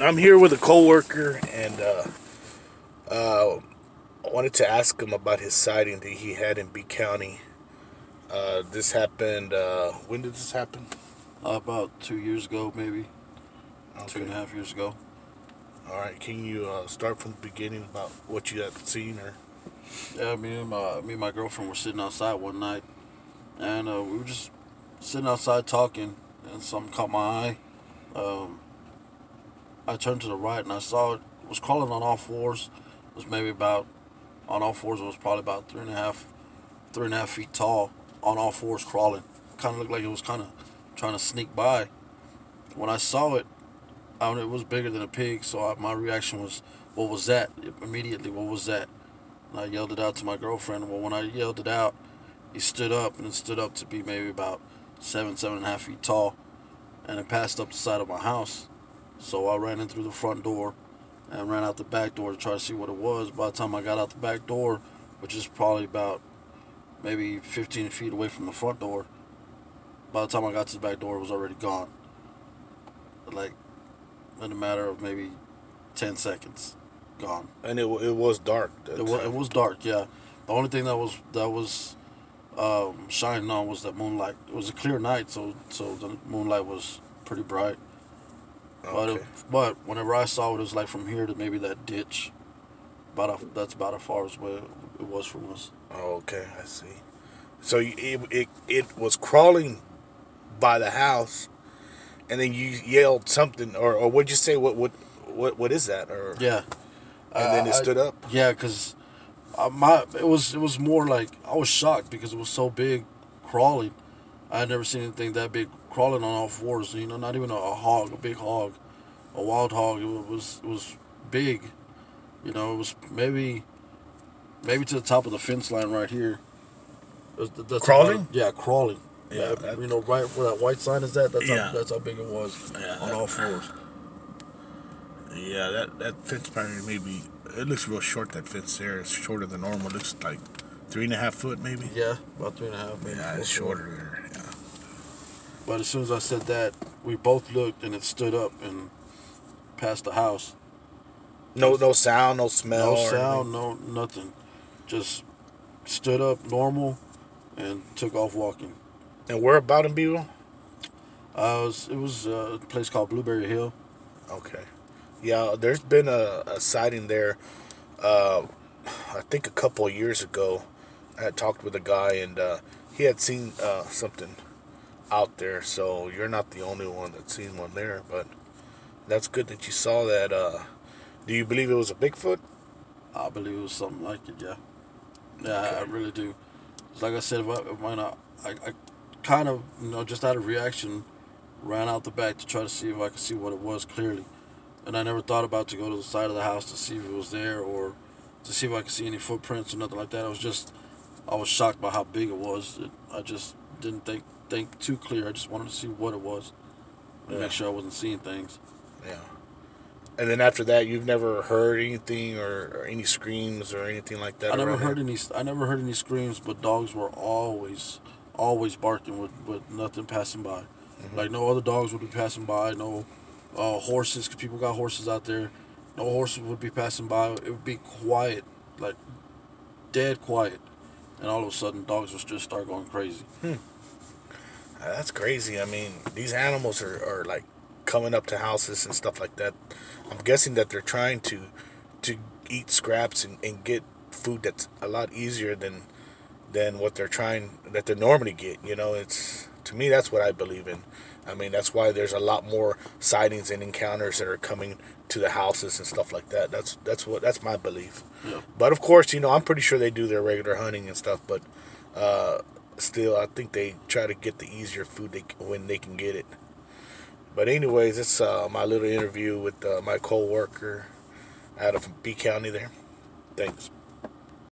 I'm here with a coworker, and uh, uh, I wanted to ask him about his sighting that he had in Bee County. Uh, this happened. Uh, when did this happen? about two years ago, maybe two and a Okay. half years ago. All right. Can you uh, start from the beginning about what you had seen, or Yeah, me and my me and my girlfriend were sitting outside one night, and uh, we were just sitting outside talking, and something caught my eye. Um, I turned to the right and I saw it was crawling on all fours. It was maybe about on all fours. It was probably about three and a half, three and a half feet tall on all fours crawling. Kind of looked like it was kind of trying to sneak by. When I saw it, I mean, it was bigger than a pig. So I, my reaction was, "What was that?" Immediately, what was that? And I yelled it out to my girlfriend. Well, when I yelled it out, he stood up, and it stood up to be maybe about seven, seven and a half feet tall, and it passed up the side of my house. So I ran in through the front door, and ran out the back door to try to see what it was. By the time I got out the back door, which is probably about maybe 15 feet away from the front door, by the time I got to the back door, it was already gone. Like, in a matter of maybe 10 seconds, gone. and it, it was dark. It was, it was dark, yeah. The only thing that was that was um, shining on was that moonlight. It was a clear night, so so the moonlight was pretty bright. But okay. it, but whenever I saw it, it was like from here to maybe that ditch. About a, that's about as far as where it was from us. Oh, okay, I see. So it, it it was crawling by the house, and then you yelled something, or, or what'd you say? What what what what is that? Or Yeah. and then it I- stood up. Yeah, cause uh, my it was it was more like I was shocked because it was so big, crawling. I had never seen anything that big crawling on all fours. You know, not even a, a hog, a big hog, a wild hog. It was it was big. You know, it was maybe maybe to the top of the fence line right here. That's about- Crawling? yeah, crawling. Yeah, that- you know, right where that white sign is at. That's Yeah. how that's how big it was Yeah, on that- all fours. Yeah, that that fence pattern maybe it looks real short. That fence there is shorter than normal. It looks like three and a half foot maybe. Yeah, about three and a half. maybe Yeah, it's shorter. But as soon as I said that, we both looked and it stood up and passed the house. No no sound, no smell. No sound, no nothing. Just stood up normal and took off walking. And where about in? Uh, it was, it was a place called Blueberry Hill. Okay. Yeah, there's been a, a sighting there. Uh, I think a couple of years ago, I had talked with a guy and uh, he had seen uh, something out there. So you're not the only one that's seen one there, but that's good that you saw that. Uh, do you believe it was a Bigfoot? I believe it was something like it, yeah. Yeah, I- I really do. Like I said, if I, if I, not, I, I kind of, you know, just out of reaction, ran out the back to try to see if I could see what it was clearly. And I never thought about to go to the side of the house to see if it was there or to see if I could see any footprints or nothing like that. I was just, I was shocked by how big it was. It, I just didn't think think too clear. I just wanted to see what it was Yeah. make sure I wasn't seeing things. Yeah. And then after that, you've never heard anything or, or any screams or anything like that. I never heard there? any. I never heard any screams, but dogs were always, always barking with, with nothing passing by. Mm-hmm. Like no other dogs would be passing by. No uh, horses, because people got horses out there. No horses would be passing by. It would be quiet, like dead quiet, and all of a sudden, dogs would just start going crazy. That's crazy. I mean, these animals are, are like coming up to houses and stuff like that. I'm guessing that they're trying to to eat scraps and, and get food that's a lot easier than than what they're trying that they normally get. You know, it's to me that's what I believe in. I mean, that's why there's a lot more sightings and encounters that are coming to the houses and stuff like that. That's that's what that's my belief. Yeah. But of course, you know, I'm pretty sure they do their regular hunting and stuff, but uh, still, I think they try to get the easier food they, when they can get it. But anyways, it's uh, my little interview with uh, my co-worker out of Bee County there. Thanks.